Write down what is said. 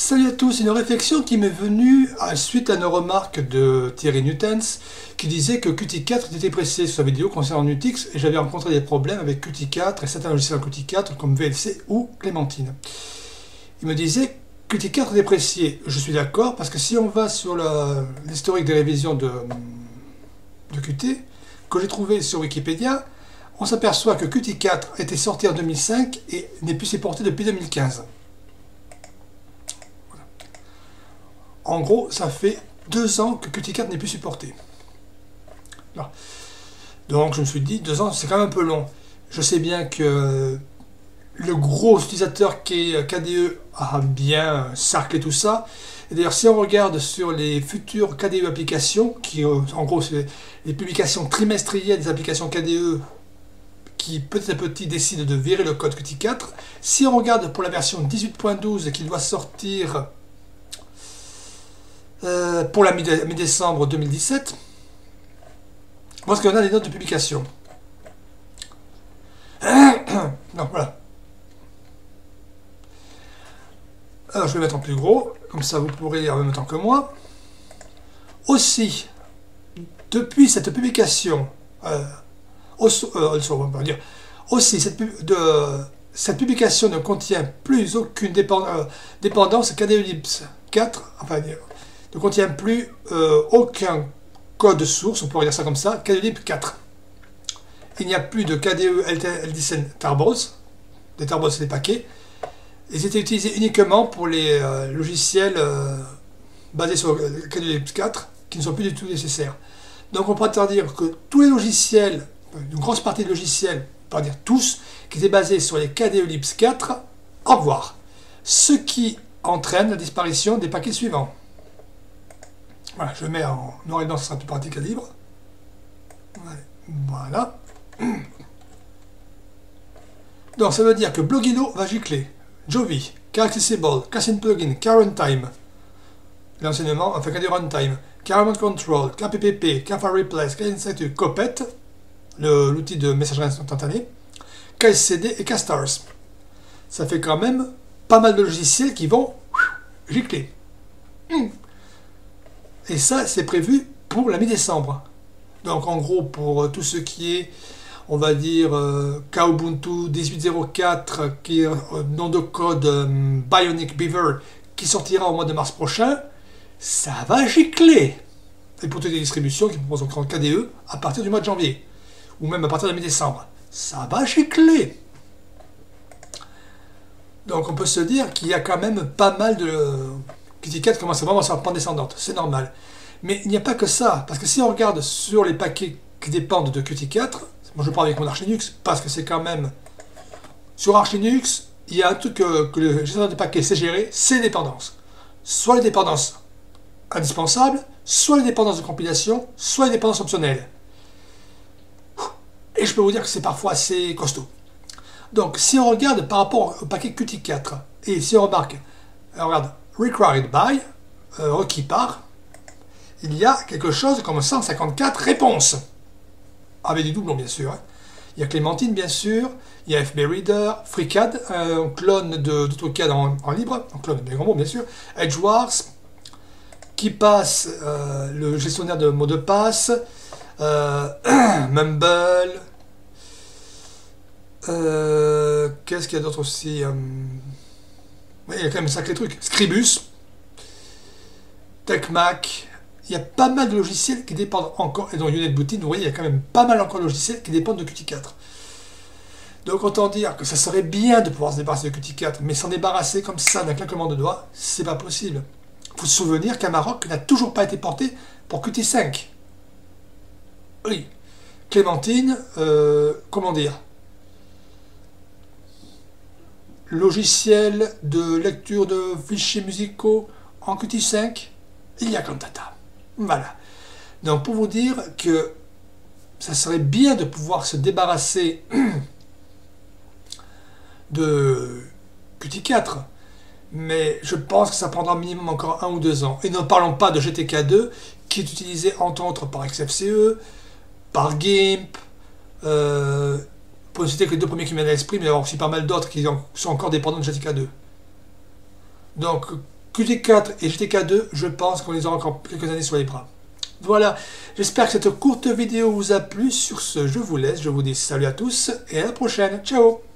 Salut à tous, une réflexion qui m'est venue suite à une remarque de Thierry Nutens qui disait que Qt4 était précisé sur sa vidéo concernant Nutix et j'avais rencontré des problèmes avec Qt4 et certains logiciels Qt4 comme VLC ou Clémentine. Il me disait Qt4 est déprécié. Je suis d'accord parce que si on va sur l'historique des révisions de, de Qt que j'ai trouvé sur Wikipédia, on s'aperçoit que Qt4 était sorti en 2005 et n'est plus supporté depuis 2015. En gros, ça fait deux ans que Qt4 n'est plus supporté. Donc je me suis dit, deux ans, c'est quand même un peu long. Je sais bien que le gros utilisateur qui est KDE a bien sarclé tout ça. Et d'ailleurs, si on regarde sur les futures KDE applications, qui euh, en gros c'est les publications trimestrielles des applications KDE qui petit à petit décident de virer le code Qt4, si on regarde pour la version 18.12 qui doit sortir euh, pour la mi-décembre 2017, parce qu'on a des notes de publication. non, voilà. Alors je vais mettre en plus gros, comme ça vous pourrez lire en même temps que moi. Aussi, depuis cette publication, euh, euh, aussi cette, publication ne contient plus aucune dépendance KDE 4, enfin ne contient plus euh, aucun code source, on pourrait dire ça comme ça, KDE 4. Il n'y a plus de KDE LDCN Tarbos, des Tarbos c'est des paquets. Ils étaient utilisés uniquement pour les euh, logiciels euh, basés sur KDE 4 qui ne sont plus du tout nécessaires. Donc on pourrait dire que tous les logiciels, une grosse partie des logiciels, pourrait dire tous, qui étaient basés sur les KDE Lips 4, au revoir. Ce qui entraîne la disparition des paquets suivants. Voilà, je mets en noir et blanc, ce sera plus pratique à libre. Voilà. Donc ça veut dire que Blogino va gicler. Jovi, Accessible, Cassin Plugin, Current Time, l'enseignement, enfin du Runtime, Control, KPPP, Kafar Replace, KInsitu, Copet, l'outil de messagerie instantanée, KSCD et Kstars. Ça fait quand même pas mal de logiciels qui vont gicler. Et ça, c'est prévu pour la mi-décembre. Donc en gros, pour euh, tout ce qui est, on va dire, euh, Kubuntu 18.04, qui est euh, nom de code Bionic Beaver, qui sortira au mois de mars prochain, ça va gicler. Et pour toutes les distributions qui proposent encore KDE à partir du mois de janvier, ou même à partir de mi-décembre, ça va gicler. Donc on peut se dire qu'il y a quand même pas mal de Qt4 commence vraiment sur la pente descendante, c'est normal. Mais il n'y a pas que ça, parce que si on regarde sur les paquets qui dépendent de Qt4, moi je parle avec mon Arch Linux, parce que c'est quand même... Sur Arch Linux, il y a un truc que, le gestionnaire de paquets sait gérer, c'est les dépendances. Soit les dépendances indispensables, soit les dépendances de compilation, soit les dépendances optionnelles. Et je peux vous dire que c'est parfois assez costaud. Donc si on regarde par rapport au paquet Qt4, et si on remarque, on regarde required by, euh, requis par, il y a quelque chose comme 154 réponses. Avec des doublons, bien sûr. Hein. Il y a Clémentine, bien sûr. Il y a FB Reader, FreeCAD, un clone de, de en, libre, un clone de grands bien sûr. EdgeWars, qui passe euh, le gestionnaire de mots de passe, euh, Mumble. Qu'est-ce qu'il y a d'autre aussi il y a quand même un sacré truc. Scribus, TechMac, il y a pas mal de logiciels qui dépendent encore, et dans UnetBootin, vous voyez, il y a quand même pas mal encore de logiciels qui dépendent de Qt4. Donc autant dire que ça serait bien de pouvoir se débarrasser de Qt4, mais s'en débarrasser comme ça d'un claquement de doigts, c'est pas possible. Il faut se souvenir qu'un Maroc n'a toujours pas été porté pour Qt5. Oui. Clémentine, euh, comment dire? Logiciel de lecture de fichiers musicaux en Qt5, il y a Cantata. Voilà. Donc pour vous dire que ça serait bien de pouvoir se débarrasser de Qt4, mais je pense que ça prendra minimum encore un ou deux ans. Et ne parlons pas de GTK2, qui est utilisé entre autres par XFCE, par GIMP, euh, ne citer que les deux premiers qui viennent à l'esprit, mais il y a aussi pas mal d'autres qui sont encore dépendants de GTK2. Donc, QT4 et GTK2, je pense qu'on les aura encore quelques années sur les bras. Voilà, j'espère que cette courte vidéo vous a plu. Sur ce, je vous laisse, je vous dis salut à tous et à la prochaine. Ciao